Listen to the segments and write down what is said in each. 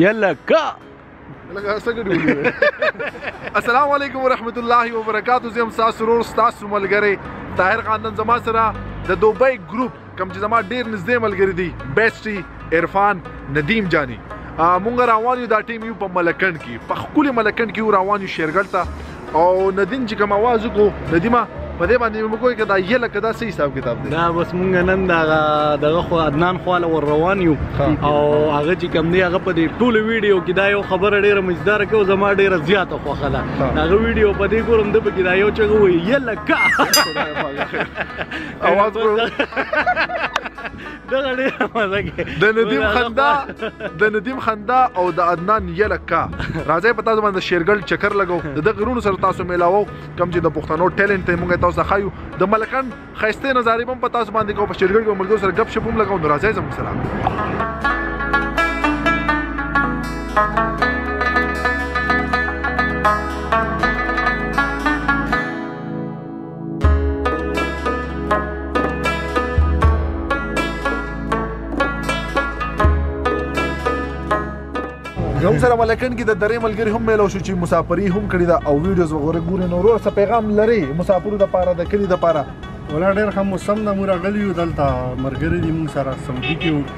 یلا کا لکه څنګه ډوډۍ السلام علیکم ورحمت الله وبرکاتہ زم ساسرور تاسو ملګری طاهر خاندان زما سره د دوبۍ ګروپ کم چې زما ډیر نږدې ملګری دی بیسټي عرفان ندیم جانی مونږ روان یو دا ټیم یو په ملکند کې په خپل ملکند کې روان یو شیرګل ته او ندین چې کوم आवाज وکړو ندیمه په دې باندې موږ کوی کدا یې لکه دا سې حساب کتاب دی دا بس مونږ نن دا دغه خو عدنان خواله ور روان یو او هغه چې کوم دی هغه په دې ټول ویډیو کې دا یو خبره ډیره مزدار کې او زما ډیره زیاته خوخه ده هغه ویډیو په دې ګورم د بګی دا یو چې وی یې لکه اواز کو دغه ډیر مزه کې د ندیم خندا د ندیم خندا او د عدنان یلکا راځي په تاسو باندې شیرګل چکر لګاو د دغه غرونو سره تاسو میلاو کم چې د پښتنو ټیلنټ ته مونږه تاسو خایو د ملکان خیسته نظارې هم په تاسو باندې کو په شیرګل کې ملګرو سره غب شپ هم لګاو نو راځي زموږ سره زموږ سره ملکن کې د درې ملګری هم ملو شو چې مسافری هم کړی دا او ویډیوز وغوره ګوري نو ورور څه پیغام لري مسافرو د پاره د کلی د پاره ولا ډېر هم موسم د مور غلیو دلته مرګری دي موږ سره سعودي کې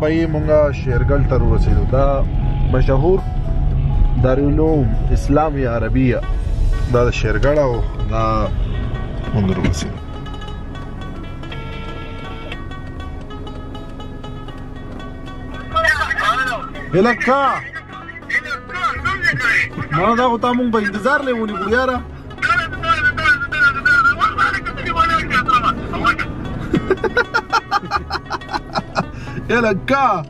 پای مونږه شیرګل تر ورسېدو دا مشهور دارالعلوم اسلامي عربیه دا شیرګل او دا مونږ ورسېدو هلکا ما دا خو تا مونږ په انتظار لې ونی ګو یاره هلکا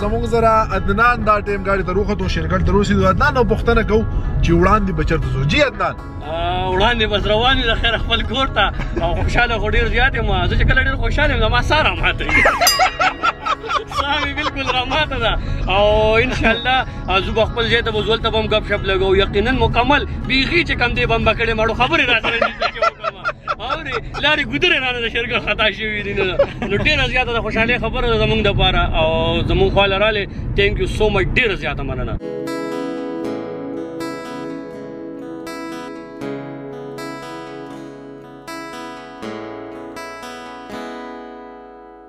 زموږ سره عدنان دا ټیم ګاډي ته روخت او شرکت ته روسي عدنان نو پښتنه کو چې وړاندې بچر ته جی عدنان وړاندې بس رواني د خیر خپل کور ته او خوشاله خو ډیر زیات یم زه چې کله ډیر خوشاله یم ما سارا ماته سارا بالکل را ماته ده او ان شاء الله ازو به خپل ځای ته به زول ته به هم ګپ شپ لګو یقینا مکمل بیخي چې کم دی به هم به کړې ماړو خبرې را سره نشته کې وکړم اورې لارې ګودرې رانه د شرکت خطا شوي دي نه نو ډېره زیاته د خوشحالۍ خبره ده زمونږ دپاره او زمونږ خوا له رالی تینک یو سو مچ ډېره زیاته مننه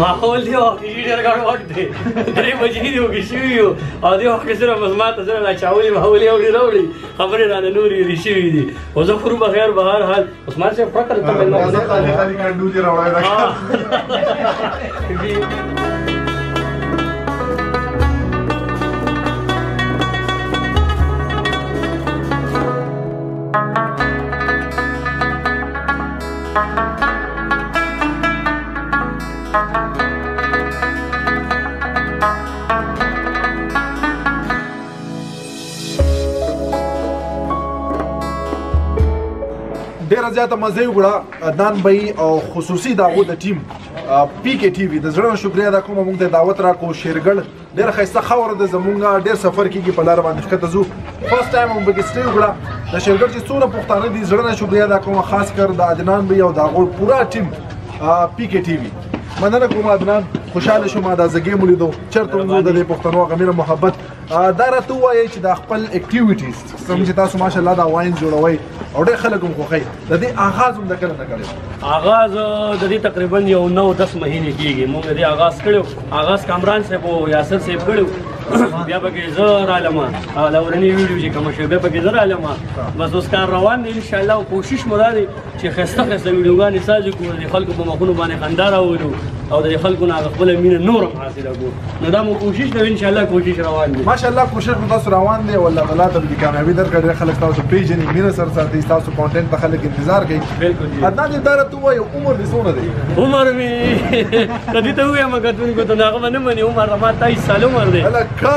ماحول دی او کې ډیر ګډ وډ دی درې بجې دی او کې شوی یو او دی وخت سره بس ما ته سره لا چاولې ماحول یو ډیر وړي خبرې را نه نورې ری شوی دی او زه خو به خیر بهر حال عثمان صاحب پته ته مې نه زه خالي خالي کډو دی راوړای دا ډیره زیاته مزه وکړه عدنان بای او خصوصي داغو د ټیم پی کې ټي وي د زړه شکریا دا کوم موږ ته دعوت راکو شیرګل ډیر خسته خاور ده زمونږه ډیر سفر کیږي په لار باندې ښکته زو فرست ټایم هم بګی سټی وکړه د شرګر چې څوره پښتانه دي زړه نه شکریا دا کوم خاص کر د عدنان به یو دا غول پورا ټیم پی کې ټي وي مننه کوم عدنان خوشاله شوم دا زګې مو لیدو چرته مو د پښتنو غمیر محبت دا راته وایي چې دا خپل اکټیویټیز کوم چې تاسو ماشاءالله دا واین جوړوي او ډېر خلک هم خوښي د دې آغاز هم د کله نه کړی آغاز د دې تقریبا یو 9 10 مهینې کیږي موږ دې آغاز کړو آغاز کامران صاحب او یاسر صاحب کړو بیا پکې زه رالم او لورنی ویډیو چې کوم شی بیا پکې زه رالم بس اوس کار روان دی ان شاء الله کوشش مو ده چې خسته خسته ویډیوګانې سازي کوو د خلکو په مخونو باندې خندا راولو او د خلکو نه خپل مینه نور هم حاصله کو نو دا مو کوشش کوي ان شاء الله کوشش روان دي ماشاء الله کوشش مو تاسو روان دي والله تعالی تم دي کامیابی درکړي خلک تاسو پیژني مینه سره ساتي تاسو کانټینټ په خلک انتظار کوي بالکل جی ادا دې دار ته وایو عمر دې سونه دی عمر می کدی ته وې ما کتون کو ته هغه باندې مني عمر ما 23 سال عمر دی الکا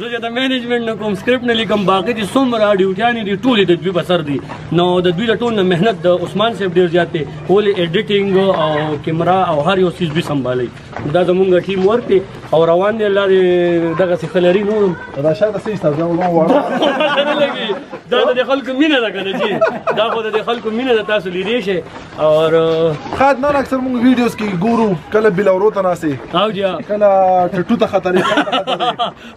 زه چې د مینجمنټ نه کوم سکرپټ نه لیکم باقي چې څومره ډیوټیانې دي ټولې د دوی په سر دي نو د دوی د ټول نه محنت د عثمان صاحب ډېر زیات دی ولې ایډیټینګ او کیمرا او هر یو څیز دوی سمبالوي دا زمونږ ټیم ورک دی او روان دی الله دې دغه څه خلري نور دا شاته څه ایسته دا ما وړه دا د خلکو مینه ده کنه چې دا خو د خلکو مینه ده تاسو لیدې شئ اور خاد نه اکثر موږ ویډیوز کې ګورو کله بل اورو ته ناسي او جی کله ټټو ته خطرې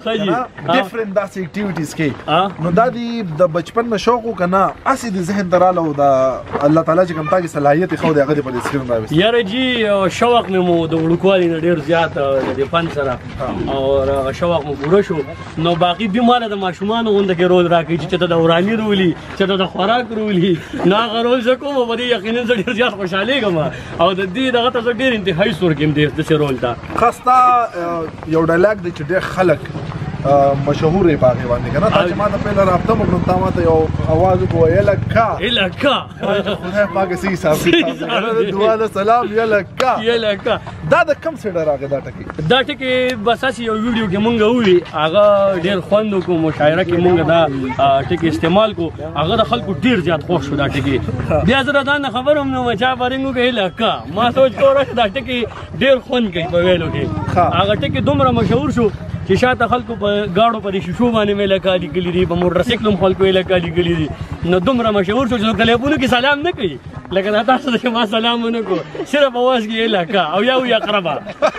خجی ډیفرنٹ داسې اکټیویټیز کې نو دا دی د بچپن نه شوق وکنه اسی د ذهن دراله او د الله تعالی چې کوم تاګه صلاحیت خو د هغه په اسکرین راوي یار جی شوق مې مو د وړوکوالي نه ډیر زیات د فن سره او شوق مو پوره شو نو باقی به مال د ماشومان غونډه کې رول راکې چې ته د اورانی رولي چې دا د خوراک رولي نو هغه رول زه کوم په دې یقینا زه ډېر زیات خوشحالېږم او د دې دغه ته زه ډېر انتهایي ستور کېم دې داسې رول ته ښه ستا یو ډایلاګ دی چې ډېر خلک مشهور یې باغې باندې کنه تا چې ما ته پیل رابطه مو کړم تا ما ته یو आवाज وکړو یلا کا یلا کا خدای پاک سي حساب دعا سلام یلا کا یلا کا دا د کم سره راغی دا ټکی دا ټکی بس اسی یو ویډیو کې مونږ وی هغه ډیر خوند کو مشاعره کې مونږ دا ټکی استعمال کو هغه د خلکو ډیر زیات خوښ شو دا ټکی بیا زه دا نه خبروم نو مچا پرنګو کې لکه ما سوچ کوله دا ټکی ډیر خوند کوي په ویلو کې هغه ټکی دومره مشهور شو چې شاته خلکو په گاډو پر شیشو باندې مې لکه لیکلي دي په موټر سایکل هم خلکو یې لکه لیکلي دي نو دومره مشهور شو چې کلیپونو کې سلام نه کوي لکه دا تاسو ته ما سلام ونکو صرف اواز کې علاقہ او یا وی اقربا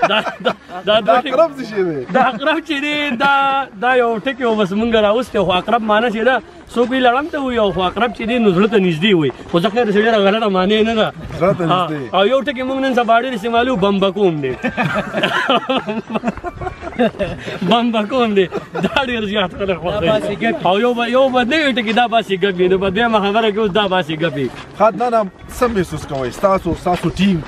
دا دا دا اقرب څه شي دی دا اقرب چې دی دا دا یو ټکی او بس مونږ راوسته خو اقرب معنی څه ده سو کوی لړم ته وی او خو اقرب چې دی نو زړه ته نږدې وي خو ځکه د سړي غلطه معنی نه ده زړه ته نږدې او یو ټکی مونږ نن سبا ډېر استعمالو بمبکوم دی بند کوم دی دا ډیر زیات کله خو او یو به یو به نه ټکی دا باسي ګپی نو به ما خبره کوم دا باسي ګپی خاط نه نه سم محسوس کوي تاسو تاسو ټیم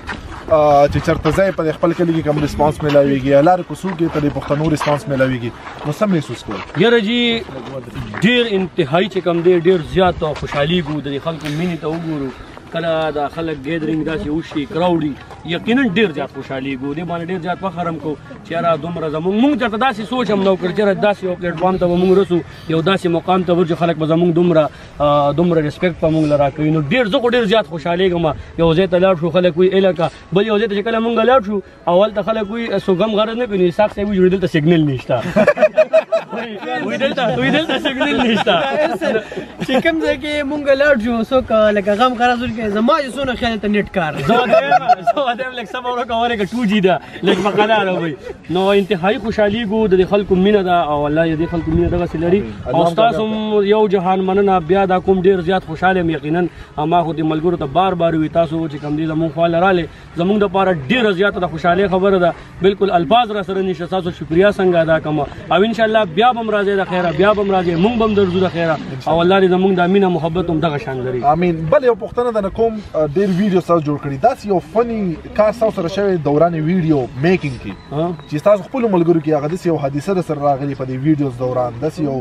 چې چرته ځای په خپل کلی کې کوم ریسپانس ملاويږي لار کو سوګي ته د پښتنو ریسپانس ملاويږي نو سم محسوس کوم یره جی ډیر انتهایی چې کم دی ډیر زیات خوشحالي ګو د خلکو مینې ته وګورو کله د خلک ګیدرینګ داسې وشي کراوډي یقینا ډیر زیات خوشاليږو دې باندې ډیر زیات فخر هم کو چې را دومره زموږ موږ چرته داسې سوچ هم نو کړ چې داسې یو پلیټ فارم ته موږ رسو یو داسې مقام ته ورجو خلک به زموږ دومره دومره ریسپیکټ په موږ لرا کوي نو ډیر زه ډیر زیات خوشاليږم یو ځای ته لاړ شو خلک وی الکه بل یو ځای ته کله موږ لاړ شو اول ته خلک وی سوګم غرض نه کوي ساخ سه وی جوړ دلته سیګنل نشته وی دلته وی دلته سیګنل نشته چې کوم ځای کې مونږ لاړ شو څوک لکه غم خراب شول کې زما چې څونه خیال ته نیټ کار زه وایم زه وایم لکه سم ورو کوله کې 2G دا لکه مقاله راوي نو انتهایی خوشحالي ګو د خلکو مینه دا او الله دې خلکو مینه دا وسیل لري او تاسو یو جهان مننه بیا دا کوم ډیر زیات خوشاله یقینا اما خو دې ملګرو ته بار بار وي تاسو چې کوم دې زموږ خواله رااله زمونږ د پاره ډیره زیاته د خوشاله خبره ده بالکل الفاظ را سره نشه تاسو شکریا څنګه ادا کوم او ان شاء الله بیا بم راځي د خیره بیا بم راځي مونږ بم درځو د خیره او الله دې زمونږ د امینه محبت هم دغه شان لري امين بل یو پښتنه د نکوم ډیر ویډیو تاسو جوړ کړی دا یو فنی کار تاسو سره شوی دوران ویډیو میکینګ کې چې تاسو خپل ملګرو کې هغه د یو حادثه سره راغلی په دې ویډیوز دوران د یو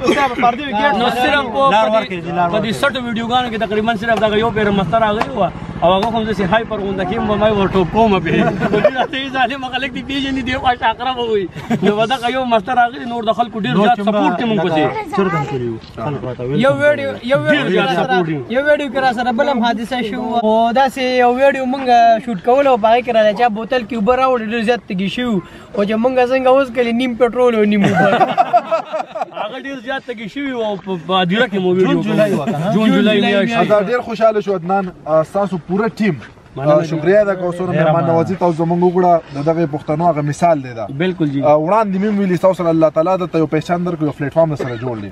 نو صرف په دې سټو ویډیوګانو کې تقریبا صرف دا یو پیر مستر راغلی و او هغه هم زه های پر غونډه کې مې ور ټوپ کوم به دا ته ظالم خلک دی پیژنې دی واش اقرب وي نو دا یو مستر راغلی نور د خلکو ډیر زیات سپورټ ته مونږ کوسي چرګن کړیو یو ویډیو یو ویډیو یو ویډیو کرا سره بلم حادثه شو او دا سه یو ویډیو مونږ شوټ کول او باقي کرا چې بوتل کې وبراوړ ډیر زیات تګی شو او چې مونږه څنګه اوس کلی نیم پټرول او نیم اوبه هغه ډیر زیات تګی شوی او په دیره کې مو ویډیو جولای وکړه جون جولای میاشت دا ډیر خوشاله شو عدنان تاسو پوره ټیم شکریا ده کو سره مهمان نوازی تاسو زمونږ وګړه دغه پښتنو هغه مثال دی دا بالکل جی وړاندې مې ویلی تاسو الله تعالی د یو پہچان درکو فلیټ فارم سره جوړ دی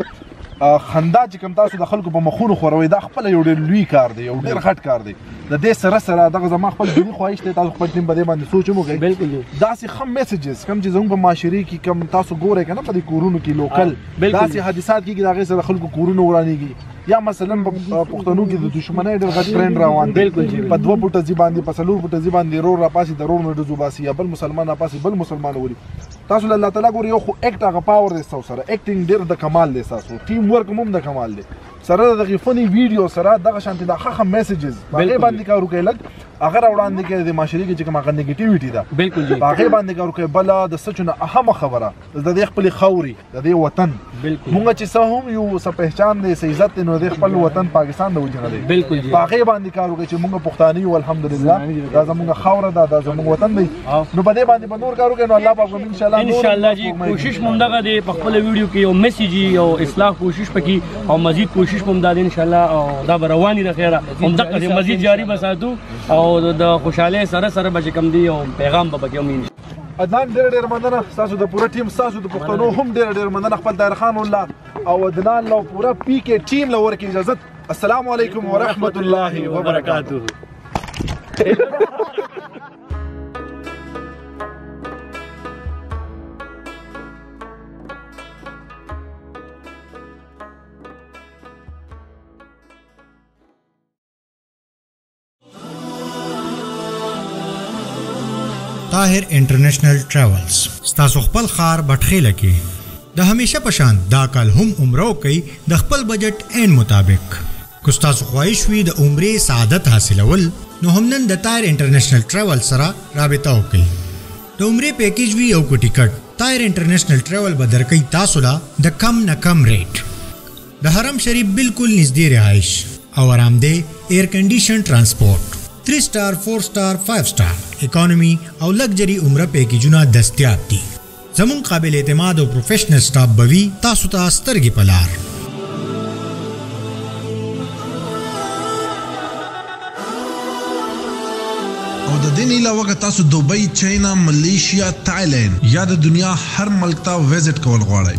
خندا چې کوم تاسو د خلکو په مخونو خوروي دا خپل یو ډېر لوی کار دی یو ډېر غټ کار دی د دې سره سره دغه زما خپل دیني خواهش دی تاسو خپل ټیم باندې باندې سوچ وکړئ بالکل دا سه خم میسجز کم چې زموږ په معاشري کې کم تاسو ګورئ کنه په دې کورونو کې لوکل دا سه حادثات کې دا غي سره خلکو کورونو ورانېږي یا مثلا په پښتنو کې د دشمنۍ ډېر غټ ټرند روان دی بالکل په دوه پټه ځي باندې په څلور پټه ځي باندې رور را پاسي د رور نه دزو باسي یا بل مسلمان را پاسي بل مسلمان وري تاسو له الله تعالی ګور یو خو اکټ هغه پاور دی تاسو سره اکټینګ ډیر د کمال دی تاسو ټیم ورک هم د کمال دی سره د غفنی ویډیو سره دغه شانتي د خخه میسجز هغه باندې کار وکړي لګ اگر وړاندې کې د معاشري کې کومه غن نیگیټیویټي ده بالکل جی هغه باندې کار وکړي بل د سچنه اهم خبره د دې خپل خوري د دې وطن مونږ چې څه هم یو څه پہچان دی څه عزت دی نو د خپل وطن پاکستان د وجنه دی بالکل جی باقي باندې کار وکړي چې مونږ پښتانه یو الحمدلله دا زمونږ خاور ده دا زمونږ وطن دی نو په دې باندې په نور کار وکړي نو الله پاک ان شاء الله ان شاء الله جی کوشش مونږ دغه دی په خپل ویډیو کې یو میسج یو اصلاح کوشش پکې او مزید کوشش مونږ دا ان شاء الله او دا رواني د خیره هم دغه مزید جاری بساتو او د خوشاله سره سره بچ کم دی او پیغام به پکې عدنان ډېر ډېر مننه تاسو د پوره ټیم تاسو د پښتنو هم ډېر ډېر مننه خپل دایر خان الله او عدنان لو پوره پی کې ټیم لو ورکې اجازه السلام علیکم ورحمت الله وبرکاته طاهر انټرنیشنل ټراولز ستاسو خپل خار بټخیله کې د همیشه پشان دا کال هم عمره کوي د خپل بجټ عین مطابق کو ستاسو خواهش وي د عمره سعادت حاصلول نو هم نن د طاهر انټرنیشنل ټراول سره رابطه وکړئ د عمره پیکیج وی او کو ټیکټ طاهر انټرنیشنل ټراول به درکې تاسو لا د کم نه کم ریټ د حرم شریف بالکل نږدې رهایش او ارامده ایر کنډیشن ټرانسپورټ، تري سټار، فور سټار، فایف سټار، اکانومي او لګجري عمره پیکیجونه دستیاب دي. زموږ قابل اعتماد او پروفیشنل سټاف به وي تاسو ته سترګې په لار. او د دې نه علاوه که تاسو دوبۍ، چاينا، مليشيا، تايلنډ يا د دنيا هر ملک ته ويزټ کول غواړئ،